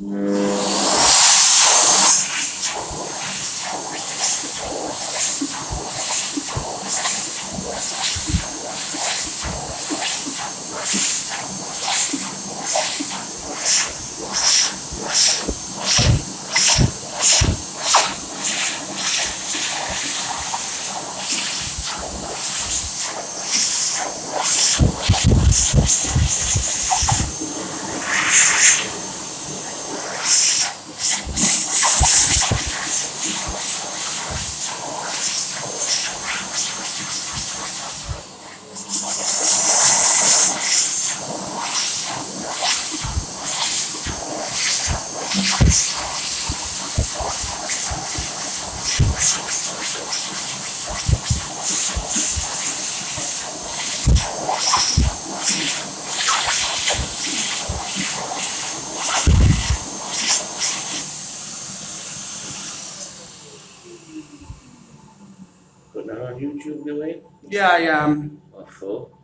Mm-hmm. That on YouTube, Billy? Yeah, I um, am. Or full?